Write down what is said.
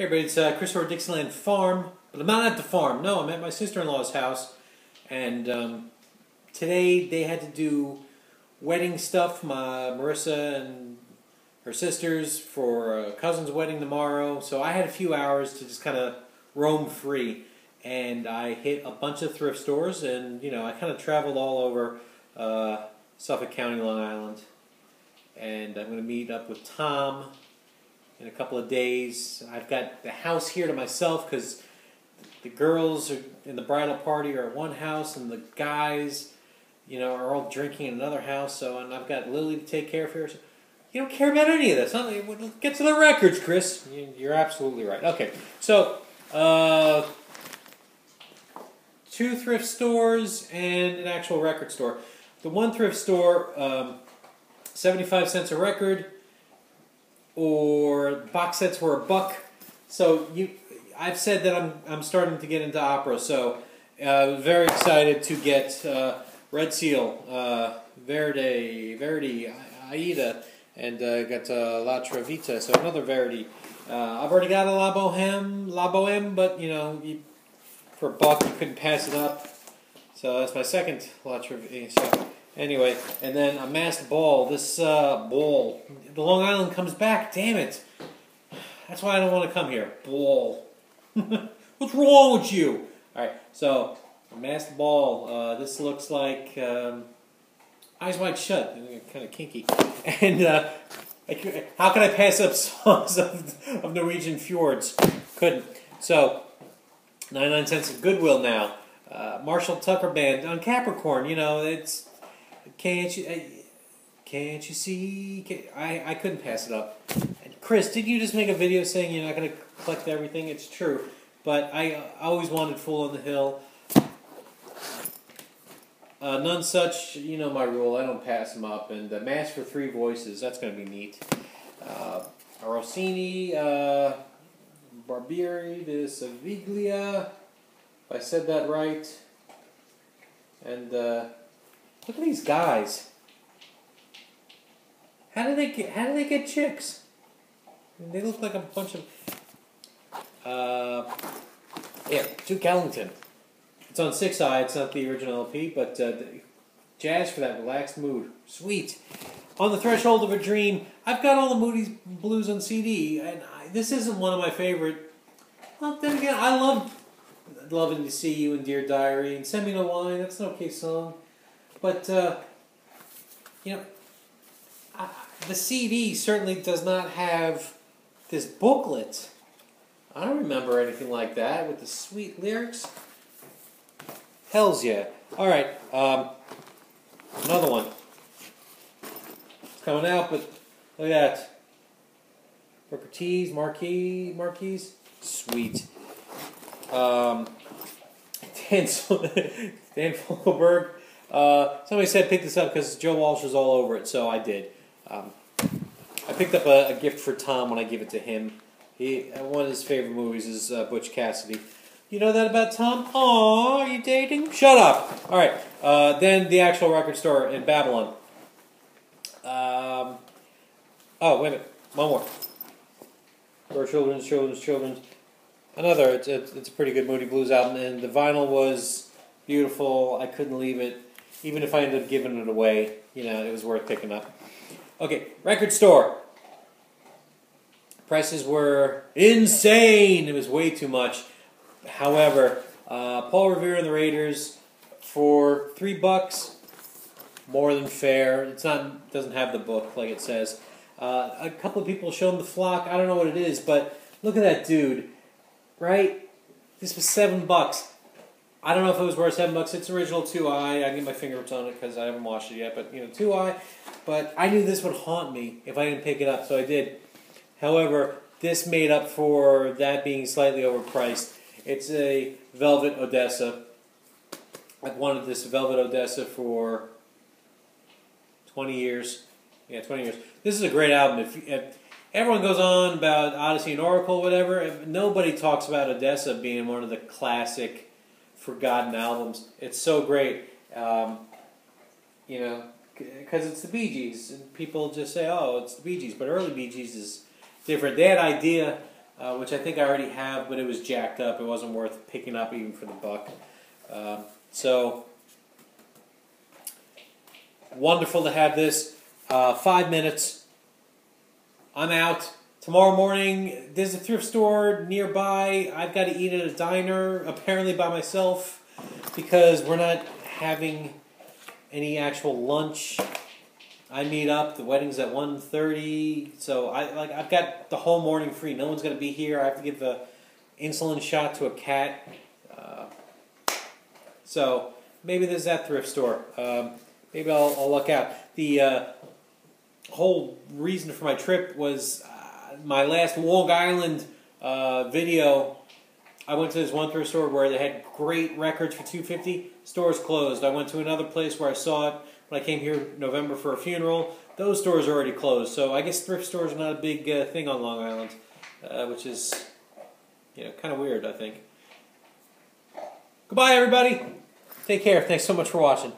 Hey everybody, it's uh, Chris over Dixieland Farm, but I'm not at the farm. No, I'm at my sister-in-law's house, and um, today they had to do wedding stuff. My Marissa and her sisters for a cousin's wedding tomorrow, so I had a few hours to just kind of roam free, and I hit a bunch of thrift stores, and you know I kind of traveled all over uh, Suffolk County, Long Island, and I'm going to meet up with Tom in a couple of days. I've got the house here to myself because the girls are in the bridal party are at one house and the guys, you know, are all drinking in another house. So, and I've got Lily to take care of here. So you don't care about any of this. Huh? Get to the records, Chris. You're absolutely right. Okay, so uh, two thrift stores and an actual record store. The one thrift store, um, 75 cents a record or box sets were a buck. So you, I've said that I'm I'm starting to get into opera. So uh, very excited to get uh, Red Seal, uh, Verdi, Verdi, Aida, and uh, got uh, La Traviata. So another Verdi. Uh, I've already got a La Boheme, La Boheme, but you know, you, for a buck you couldn't pass it up. So that's my second La Traviata. So, Anyway, and then a masked ball. This uh, ball, the Long Island comes back. Damn it! That's why I don't want to come here. Ball. What's wrong with you? All right, so a masked ball. Uh, this looks like um, eyes wide shut. Kind of kinky. And uh, how can I pass up songs of, of Norwegian fjords? Couldn't. So, 99 cents of Goodwill now. Uh, Marshall Tucker Band on Capricorn. You know, it's can't you? Uh, can't you see? Can't, I I couldn't pass it up. Chris, did you just make a video saying you're not going to collect everything? It's true, but I, I always wanted Fool on the Hill. Uh, Nonesuch, you know my rule. I don't pass them up. And the Mass for Three Voices. That's going to be neat. Uh, Rossini, uh, Barbieri de Seviglia. If I said that right. And uh, Look at these guys. How do they get? How do they get chicks? They look like a bunch of. Uh, yeah, Duke Ellington. It's on six eye. It's not the original LP, but uh, jazz for that relaxed mood. Sweet. On the threshold of a dream. I've got all the Moody Blues on CD, and I, this isn't one of my favorite. Well, then again, I love Lovely to See You in Dear Diary and Send Me No Wine. That's an okay song. But, uh, you know, I, the CD certainly does not have this booklet. I don't remember anything like that with the sweet lyrics. Hells yeah. All right, um, another one. It's coming out, but look at that. Booker T's, Marquis, Marquis. Sweet. Um, Dan, Dan Fogelberg uh, somebody said pick this up because Joe Walsh was all over it, so I did. Um, I picked up a, a, gift for Tom when I give it to him. He uh, one of his favorite movies is uh, Butch Cassidy. You know that about Tom? Aw, are you dating? Shut up. All right. Uh, then the actual record store in Babylon. Um, oh, wait a minute. One more. For children's, children's, children's. Another. It's, it's, it's a pretty good Moody Blues album, and the vinyl was beautiful. I couldn't leave it even if I ended up giving it away, you know, it was worth picking up. Okay, record store. Prices were insane. It was way too much. However, uh, Paul Revere and the Raiders for three bucks, more than fair. It's not doesn't have the book like it says. Uh, a couple of people him the flock. I don't know what it is, but look at that dude, right? This was seven bucks. I don't know if it was worth seven bucks. It's original two eye. I get my fingerprints on it because I haven't washed it yet. But you know, two eye. But I knew this would haunt me if I didn't pick it up, so I did. However, this made up for that being slightly overpriced. It's a Velvet Odessa. I've wanted this Velvet Odessa for 20 years. Yeah, 20 years. This is a great album. If, if everyone goes on about Odessey and Oracle, whatever, nobody talks about Odessa being one of the classic forgotten albums. It's so great, um, you know, because it's the Bee Gees, and people just say, "Oh, it's the Bee Gees," but early Bee Gees is different. They had idea uh, which I think I already have, but it was jacked up. It wasn't worth picking up even for the buck. Um, so wonderful to have this. Uh, five minutes. I'm out. Tomorrow morning, there's a thrift store nearby. I've got to eat at a diner, apparently by myself, because we're not having any actual lunch. I meet up. The wedding's at 1.30, so I like I've got the whole morning free. No one's gonna be here. I have to give a insulin shot to a cat. Uh, so maybe there's that thrift store. Um, maybe I'll, I'll luck out. The uh, whole reason for my trip was my last Long Island uh, video. I went to this one thrift store where they had great records for 250. Stores closed. I went to another place where I saw it when I came here November for a funeral. Those stores are already closed. So I guess thrift stores are not a big uh, thing on Long Island, uh, which is you know kind of weird. I think. Goodbye, everybody. Take care. Thanks so much for watching.